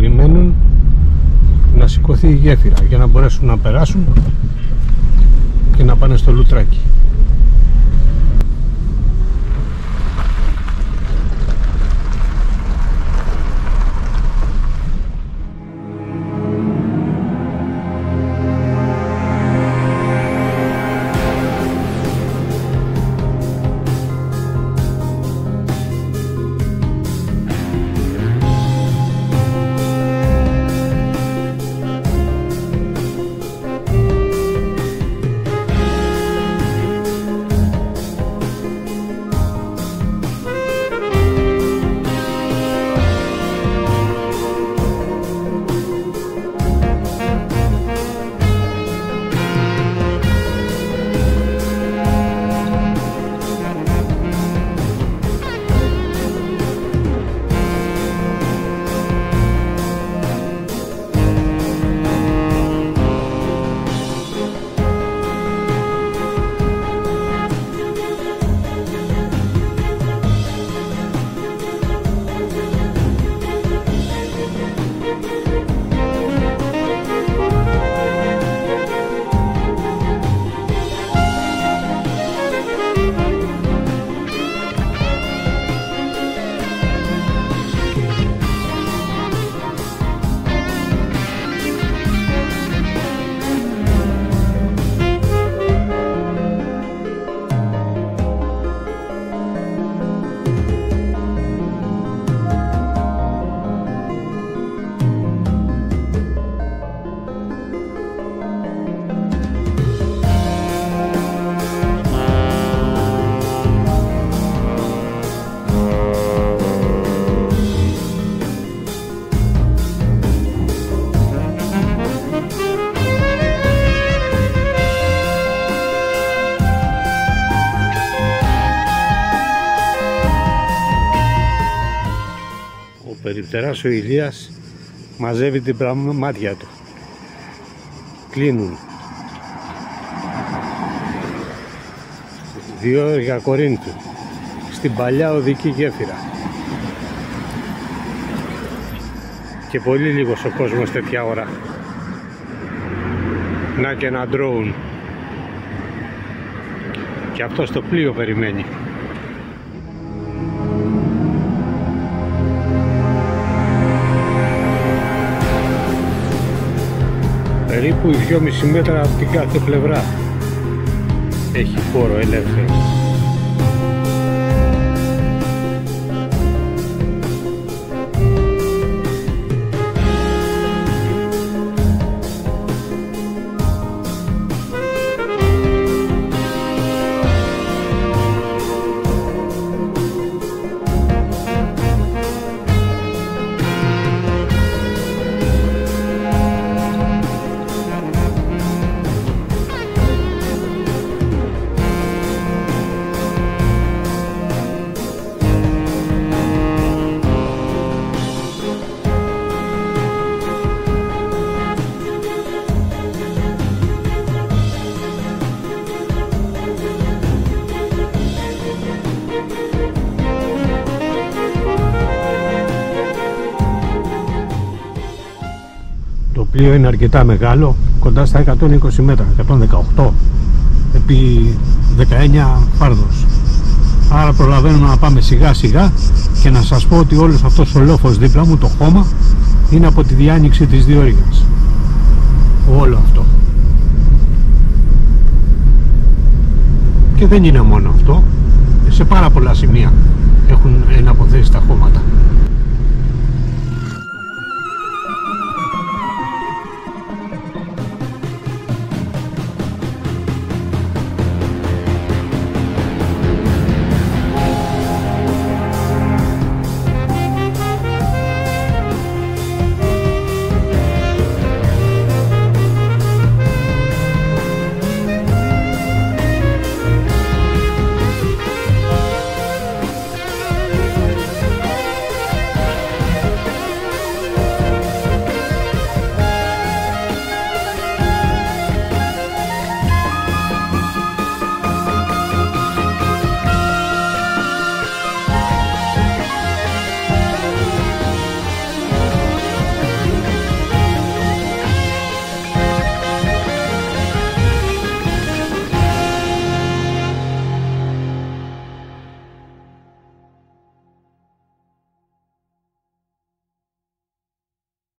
περιμένουν να σηκωθεί η γέφυρα για να μπορέσουν να περάσουν και να πάνε στο λουτράκι. Περιπτεράς ο Ηλίας μαζεύει την μάτια του. Κλείνουν. Δύο έργα Κορίνθου. Στην παλιά οδική γέφυρα. Και πολύ λίγος ο κόσμος τέτοια ώρα. Να και να ντρόουν. Και αυτό στο πλοίο περιμένει περίπου 2,5 μέτρα από την κάθε πλευρά. Έχει χώρο ελεύθερο πλοίο είναι αρκετά μεγάλο, κοντά στα 120 μέτρα, 118 επί 19 φάρδος. Άρα προλαβαίνουμε να πάμε σιγά σιγά και να σας πω ότι όλος αυτός ο λόφος δίπλα μου, το χώμα, είναι από τη διάνοιξη της διόρυγας. Όλο αυτό. Και δεν είναι μόνο αυτό, σε πάρα πολλά σημεία έχουν εναποθέσει τα χώματα.